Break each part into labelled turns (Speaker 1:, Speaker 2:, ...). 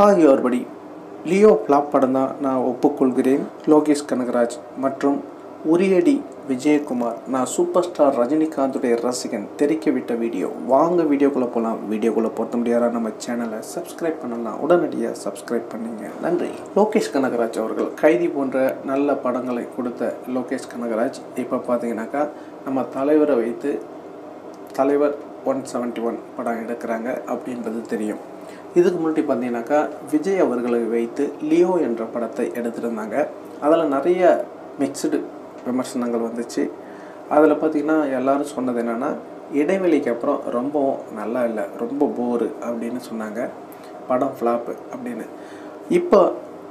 Speaker 1: Hi Leo flop படம் தான் நான் ஒப்புக்கொள்கிறேன். லோகேஷ் கனகராஜ் மற்றும் உரியடி விஜயகுமார். நான் சூப்பர் ஸ்டார் ரஜினிகாந்துடைய ரசிகன். தெரிக்க விட்ட வீடியோ. வாங்க வீடியோக்குள்ளே போகலாம் வீடியோக்குள்ளே பொறுத்த முடியாத? நம்ம சேனலை சப்ஸ்கிரைப் பண்ணலாம். உடனடியாக சப்ஸ்கிரைப் பண்ணிங்க. நன்றி. லோகேஷ் கனகராஜ் அவர்கள் கைதி போன்ற நல்ல படங்களை கொடுத்த லோகேஷ் கனகராஜ். இப்போ பார்த்தீங்கன்னாக்கா நம்ம தலைவரை வைத்து தலைவர் ஒன் செவன்ட்டி ஒன் படம் எடுக்கிறாங்க அப்படின்றது தெரியும். இதுக்கு முன்னாடி பார்த்தீங்கன்னாக்கா விஜய் அவர்களை வைத்து லியோ என்ற படத்தை எடுத்திருந்தாங்க. அதில் நிறைய மிக்சடு விமர்சனங்கள் வந்துச்சு. அதில் பார்த்திங்கன்னா எல்லாரும் சொன்னது என்னென்னா இடைவெளிக்கு அப்புறம் ரொம்பவும் நல்லா இல்லை ரொம்ப போரு அப்படின்னு சொன்னாங்க. படம் ஃப்ளாப்பு அப்படின்னு. இப்போ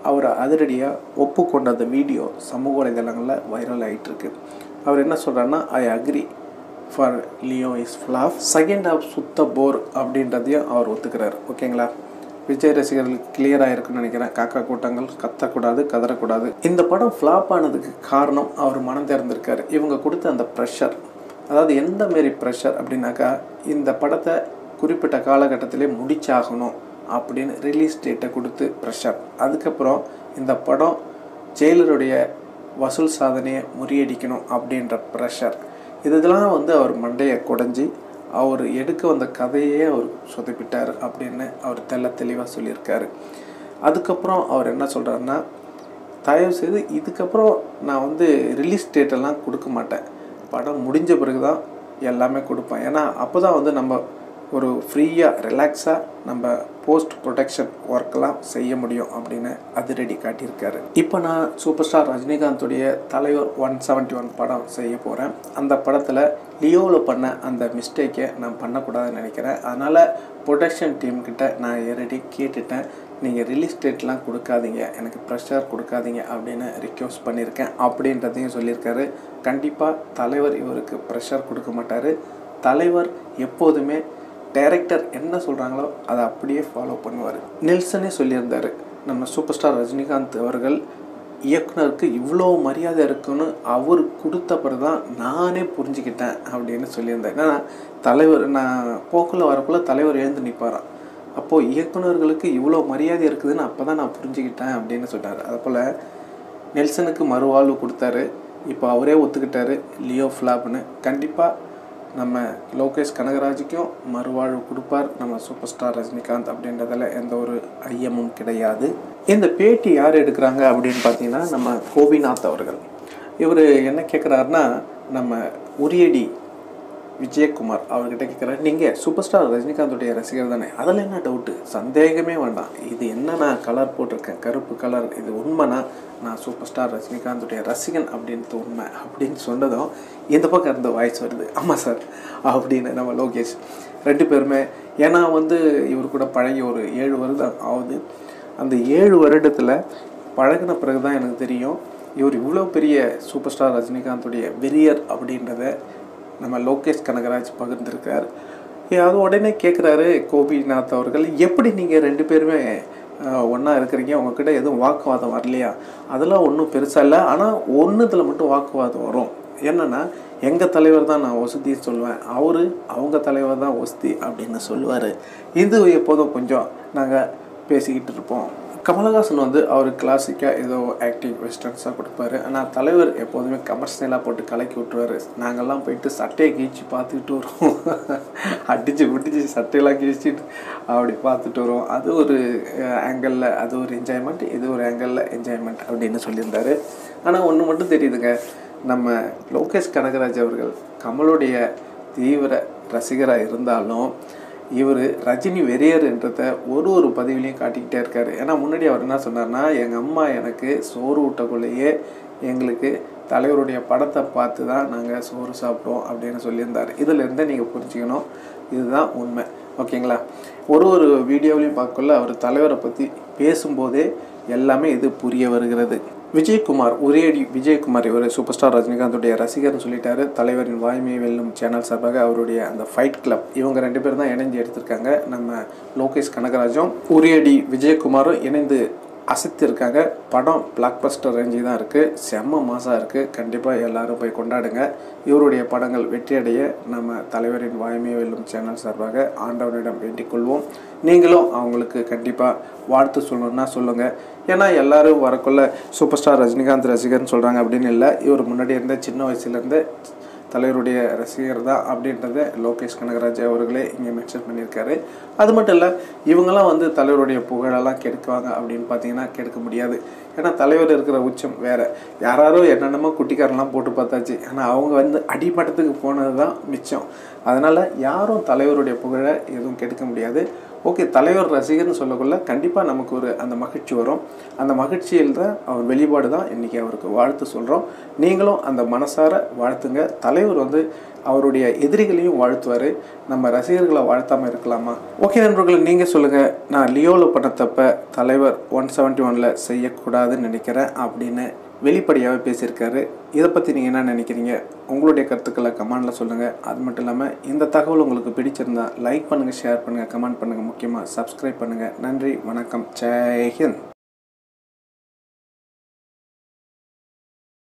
Speaker 1: அவர் அதிரடியாக ஒப்புக்கொண்ட அந்த வீடியோ சமூக வலைதளங்களில் வைரல் ஆகிட்டுருக்கு அவர் என்ன சொல்கிறாருன்னா I agree for Leo is flop second half சுத்த போர் அப்படின்றதையும் அவர் ஒத்துக்கிறார். ஓகேங்களா? விஜய் ரசிகர்களுக்கு கிளியராக இருக்குன்னு நினைக்கிறேன். காக்கா கூட்டங்கள் கத்தக்கூடாது கதறக்கூடாது. இந்த படம் ஃப்ளாப் ஆனதுக்கு காரணம் அவர் மனம் திறந்திருக்காரு. இவங்க கொடுத்த அந்த ப்ரெஷர் அதாவது எந்த மாரி ப்ரெஷர் அப்படின்னாக்கா இந்த படத்தை குறிப்பிட்ட காலகட்டத்திலே முடிச்சாகணும் அப்படின்னு ரிலீஸ் டேட்டை கொடுத்து ப்ரெஷர் அதுக்கப்புறம் இந்த படம் ஜெயிலருடைய வசூல் சாதனையை முறியடிக்கணும் அப்படின்ற ப்ரெஷர் இதெல்லாம் வந்து அவர் மண்டையை குடஞ்சி அவர் எடுக்க வந்த கதையே அவர் சொதப்பிட்டார் அப்படின்னு அவர் தெல்ல தெளிவாக சொல்லியிருக்காரு. அதுக்கப்புறம் அவர் என்ன சொல்கிறாருன்னா தயவு செய்து இதுக்கப்புறம் நான் வந்து ரிலீஸ் டேட்டெல்லாம் கொடுக்க மாட்டேன். படம் முடிஞ்ச பிறகு தான் எல்லாமே கொடுப்பேன். ஏன்னா அப்போ தான் வந்து நம்ம ஒரு ஃப்ரீயாக ரிலாக்ஸாக நம்ம போஸ்ட் ப்ரொடெக்ஷன் ஒர்க்கெலாம் செய்ய முடியும் அப்படின்னு அதிரடி காட்டியிருக்காரு. இப்போ நான் சூப்பர் ஸ்டார் ரஜினிகாந்துடைய தலைவர் ஒன் செவன்ட்டி ஒன் படம் செய்ய போகிறேன் அந்த படத்தில் லியோவில் பண்ண அந்த மிஸ்டேக்கை நான் பண்ணக்கூடாதுன்னு நினைக்கிறேன். அதனால் ப்ரொடக்ஷன் டீம்கிட்ட நான் ஏறடி கேட்டுட்டேன். நீங்கள் ரிலீஸ் டேட்லாம் கொடுக்காதீங்க. எனக்கு ப்ரெஷர் கொடுக்காதீங்க அப்படின்னு ரிக்வஸ்ட் பண்ணியிருக்கேன். அப்படின்றதையும் சொல்லியிருக்காரு. கண்டிப்பாக தலைவர் இவருக்கு ப்ரெஷர் கொடுக்க மாட்டார். தலைவர் எப்போதுமே டைரக்டர் என்ன சொல்கிறாங்களோ அதை அப்படியே ஃபாலோ பண்ணுவார். நெல்சனே சொல்லியிருந்தார் நம்ம சூப்பர் ஸ்டார் ரஜினிகாந்த் அவர்கள் இயக்குனருக்கு இவ்வளோ மரியாதை இருக்குன்னு அவர் கொடுத்த பிறகு தான் நானே புரிஞ்சுக்கிட்டேன் அப்படின்னு சொல்லியிருந்தேன் ஏன்னா தலைவர் நான் போக்கில் வரப்போல் தலைவர் எழுந்து நிற்பாராம் அப்போது இயக்குனர்களுக்கு இவ்வளோ மரியாதை இருக்குதுன்னு அப்போ தான் நான் புரிஞ்சுக்கிட்டேன் அப்படின்னு சொன்னார் அதுபோல் நெல்சனுக்கு மறுவாழ்வு கொடுத்தாரு. இப்போ அவரே ஒத்துக்கிட்டாரு லியோ ஃப்ளாப்னு. கண்டிப்பாக நம்ம லோகேஷ் கனகராஜுக்கும் மறுவாழ்வு கொடுப்பார். நம்ம சூப்பர் ஸ்டார் ரஜினிகாந்த் அப்படின்றதில் எந்த ஒரு ஐயமும் கிடையாது. இந்த பேட்டி யார் எடுக்கிறாங்க அப்படின்னு பார்த்தீங்கன்னா நம்ம கோபிநாத் அவர்கள். இவர் என்ன கேட்குறாருன்னா நம்ம உரியடி விஜயகுமார் அவர்கிட்ட கேட்குறாரு நீங்கள் சூப்பர் ஸ்டார் ரஜினிகாந்துடைய ரசிகர் தானே? அதில் என்ன டவுட்டு சந்தேகமே வேண்டாம். இது என்ன நான் கலர் போட்டிருக்கேன் கருப்பு கலர் இது உண்மைனா நான் சூப்பர் ஸ்டார் ரஜினிகாந்தோடைய ரசிகன் அப்படின்றது உண்மை அப்படின்னு சொன்னதும் இந்த பக்கம் இருந்த வாய்ஸ் வருது. ஆமாம் சார் அப்படின்னு நம்ம லோகேஷ். ரெண்டு பேருமே ஏன்னா வந்து இவர் கூட பழகி ஒரு ஏழு வருடம் ஆகுது. அந்த ஏழு வருடத்தில் பழகின பிறகு தான் எனக்கு தெரியும் இவர் இவ்வளோ பெரிய சூப்பர் ஸ்டார் ரஜினிகாந்துடைய வெறியர் அப்படின்றத நம்ம லோகேஷ் கனகராஜ் பகிர்ந்திருக்கார் அது உடனே கேட்குறாரு கோபிநாத் அவர்கள் எப்படி நீங்கள் ரெண்டு பேருமே ஒன்றா இருக்கிறீங்க? உங்ககிட்ட எதுவும் வாக்குவாதம் வரலையா? அதெல்லாம் ஒன்றும் பெருசாக இல்லை. ஆனால் ஒன்றுத்தில் மட்டும் வாக்குவாதம் வரும். என்னென்னா எங்கள் தலைவர் தான் நான் வசதின்னு சொல்லுவேன் அவர் அவங்க தலைவர் தான் வசதி அப்படின்னு சொல்லுவார். இது எப்போதும் கொஞ்சம் நாங்கள் பேசிக்கிட்டு இருப்போம். கமலஹாசன் வந்து அவர் கிளாசிக்காக ஏதோ ஆக்டிங் வெஸ்டர்ன்ஸாக கொடுப்பாரு. ஆனால் தலைவர் எப்போதுமே கமர்ஷியலாக போட்டு கலக்கி விட்டுருவாரு. நாங்கள்லாம் போயிட்டு சட்டையை கீழ்ச்சி பார்த்துக்கிட்டு வருவோம். அடித்து பிடிச்சி சட்டையெல்லாம் கீழ்ச்சிட்டு அப்படி பார்த்துட்டு வருவோம். அது ஒரு ஆங்கிளில் அது ஒரு என்ஜாய்மெண்ட் இது ஒரு ஆங்கிளில் என்ஜாய்மெண்ட் அப்படின்னு சொல்லியிருந்தாரு. ஆனால் ஒன்று மட்டும் தெரியுதுங்க. நம்ம லோகேஷ் கனகராஜ் அவர்கள் கமலுடைய தீவிர ரசிகராக இருந்தாலும் இவர் ரஜினி வெறியர்ன்றத ஒரு ஒரு பதிவிலையும் காட்டிக்கிட்டே இருக்கார். ஏன்னா முன்னாடி அவர் என்ன சொன்னார்னா எங்கள் அம்மா எனக்கு சோறு ஊட்டக்குள்ளேயே எங்களுக்கு தலைவருடைய படத்தை பார்த்து தான் நாங்கள் சோறு சாப்பிடுவோம் அப்படின்னு சொல்லியிருந்தார். இதிலிருந்தே நீங்கள் புரிஞ்சுக்கணும். இதுதான் உண்மை. ஓகேங்களா? ஒரு ஒரு வீடியோவிலையும் பார்க்கல அவர் தலைவரை பற்றி பேசும்போதே எல்லாமே இது புரிய வருகிறது. விஜயகுமார் ஒரேடி விஜயகுமார் இவர் சூப்பர் ஸ்டார் ரஜினிகாந்துடைய ரசிகர்னு சொல்லிட்டாரு. தலைவரின் வாய்மை வெல்லும் சேனல் சார்பாக அவருடைய அந்த ஃபைட் கிளப் இவங்க ரெண்டு பேரும் தான் இணைந்து எடுத்திருக்காங்க. நம்ம லோகேஷ் கனகராஜும் உரியடி விஜயகுமாரும் இணைந்து அசத்திருக்காங்க படம் பிளாக் பஸ்டர் ரேஞ்சு தான் இருக்குது செம்ம மாசாக இருக்குது கண்டிப்பாக எல்லாரும் போய் கொண்டாடுங்க. இவருடைய படங்கள் வெற்றியடைய நம்ம தலைவரின் வாய்மை வெல்லும் சேனல் சார்பாக ஆண்டவனிடம் வேண்டிக் கொள்வோம். நீங்களும் அவங்களுக்கு கண்டிப்பாக வாழ்த்து சொல்லணும்னா சொல்லுங்கள் ஏன்னா எல்லோரும் வரக்குள்ள சூப்பர் ஸ்டார் ரஜினிகாந்த் ரசிகர்னு சொல்கிறாங்க அப்படின்னு இல்லை. இவர் முன்னாடி இருந்த சின்ன வயசுலேருந்து தலைவருடைய ரசிகர் தான் அப்படின்றத லோகேஷ் கனகராஜ் அவர்களே இங்கே மென்ஷன் பண்ணியிருக்காரு. அது மட்டும் இல்லை இவங்கெல்லாம் வந்து தலைவருடைய புகழெல்லாம் கெடுக்குவாங்க அப்படின்னு பார்த்தீங்கன்னா கெடுக்க முடியாது. ஏன்னா தலைவர் இருக்கிற உச்சம் வேறு. யாராரோ என்னென்னமோ குட்டிக்காரெல்லாம் போட்டு பார்த்தாச்சு. ஆனால் அவங்க வந்து அடிமட்டத்துக்கு போனது தான் மிச்சம். அதனால் யாரும் தலைவருடைய புகழை எதுவும் கெடுக்க முடியாது. ஓகே தலைவர் ரசிகர்னு சொல்லக்குள்ள கண்டிப்பாக நமக்கு ஒரு அந்த மகிழ்ச்சி வரும். அந்த மகிழ்ச்சியில் தான் அவர் வெளிப்பாடு தான் இன்றைக்கி அவருக்கு வாழ்த்து சொல்கிறோம் நீங்களும் அந்த மனசார வாழ்த்துங்க. தலைவர் வந்து அவருடைய எதிரிகளையும் வாழ்த்துவார். நம்ம ரசிகர்களை வாழ்த்தாமல் இருக்கலாமா? ஓகே நண்பர்கள் நீங்கள் சொல்லுங்கள் நான் லியோவில் பண்ண தப்ப தலைவர் ஒன் செவன்ட்டி ஒனில் செய்யக்கூடாதுன்னு நினைக்கிறேன் அப்படின்னு வெளிப்படையாகவே பேசியிருக்காரு. இதை பற்றி நீங்கள் என்ன நினைக்கிறீங்க? உங்களுடைய கருத்துக்களை கமெண்டில் சொல்லுங்கள் அது மட்டும் இல்லாமல் இந்த தகவல் உங்களுக்கு பிடிச்சிருந்தா லைக் பண்ணுங்கள் ஷேர் பண்ணுங்கள் கமெண்ட் பண்ணுங்கள் முக்கியமாக சப்ஸ்கிரைப் பண்ணுங்கள் நன்றி வணக்கம். ஜெய்ஹிந்த்